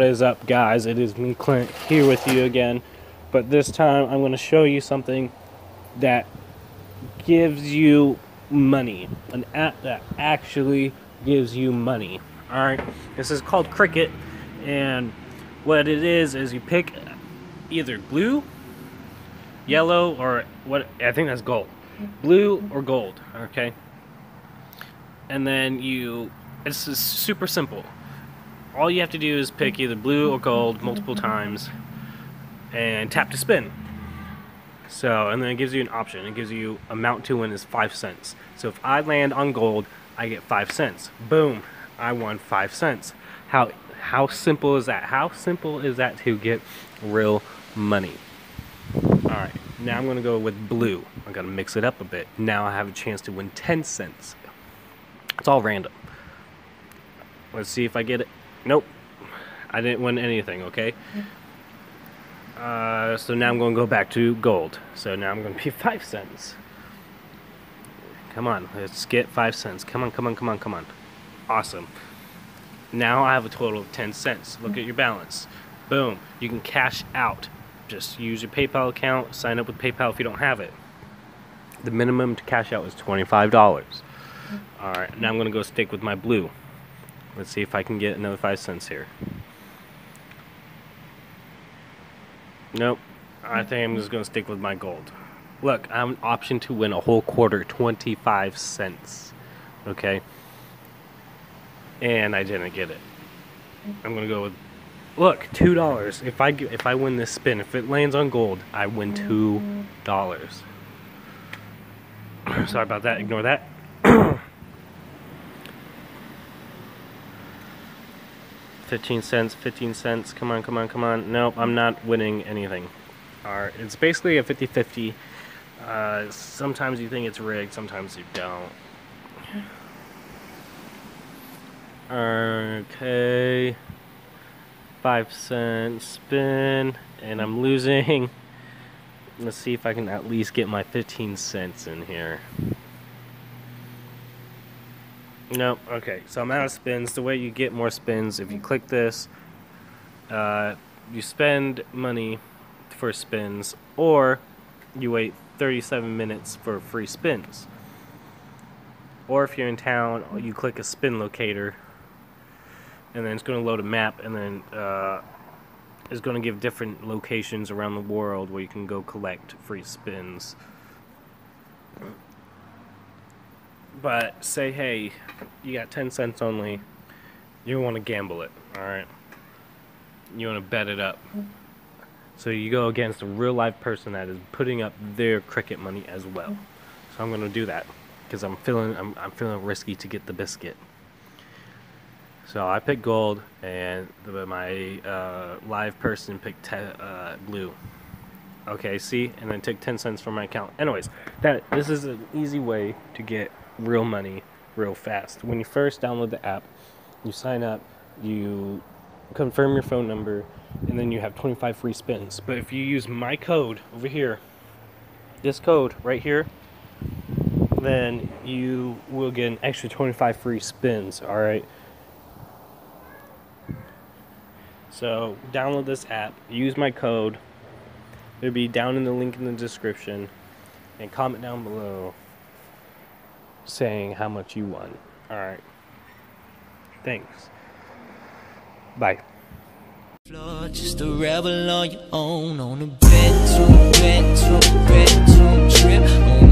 is up, guys? It is me, Clint, here with you again. But this time, I'm going to show you something that gives you money. An app that actually gives you money. Alright? This is called Qriket. And what it is, is you pick either blue, yellow, or what I think that's gold. Blue or gold. Okay? And then you. It's super simple all you have to do is pick either blue or gold multiple times and tap to spin. So, and then it gives you an option. It gives you amount to win is 5 cents. So if I land on gold, I get 5 cents. Boom, I won 5 cents. How how simple is that? How simple is that to get real money? Alright, now I'm going to go with blue. I'm going to mix it up a bit. Now I have a chance to win 10 cents. It's all random. Let's see if I get it. Nope. I didn't win anything, okay? Uh, so now I'm going to go back to gold. So now I'm going to be 5 cents. Come on, let's get 5 cents. Come on, come on, come on, come on. Awesome. Now I have a total of 10 cents. Look at your balance. Boom. You can cash out. Just use your PayPal account, sign up with PayPal if you don't have it. The minimum to cash out is $25. Alright, now I'm going to go stick with my blue. Let's see if I can get another 5 cents here. Nope. I think I'm just going to stick with my gold. Look, I have an option to win a whole quarter, 25 cents. Okay? And I didn't get it. I'm going to go with Look, two dollars. If I if I win this spin, if it lands on gold, I win two dollars. Sorry about that. Ignore that. 15 cents, 15 cents. Come on, come on, come on. Nope, I'm not winning anything. Alright, it's basically a 50 50. Uh, sometimes you think it's rigged, sometimes you don't. Okay. Five cent spin, and I'm losing. Let's see if I can at least get my 15 cents in here. Nope. Okay, so I'm out of spins. The way you get more spins, if you click this, uh, you spend money for spins, or you wait 37 minutes for free spins. Or if you're in town, you click a spin locator, and then it's going to load a map, and then uh, it's going to give different locations around the world where you can go collect free spins. But say, hey, you got 10 cents only. You want to gamble it, alright? You want to bet it up. So you go against a real life person that is putting up their Qriket money as well. So I'm going to do that because I'm feeling I'm, I'm feeling risky to get the biscuit. So I picked gold, and the, my uh, live person picked te- uh, blue. Okay, see, and then took ten cents from my account. Anyways, that this is an easy way to get real money real fast. When you first download the app, you sign up, you confirm your phone number, and then you have 25 free spins. But if you use my code over here, this code right here, then you will get an extra 25 free spins, alright? So download this app, use my code. It'll be down in the link in the description. And comment down below saying how much you won. Alright. Thanks. Bye. Just a rebel on your own on a trip